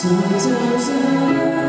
Sometimes I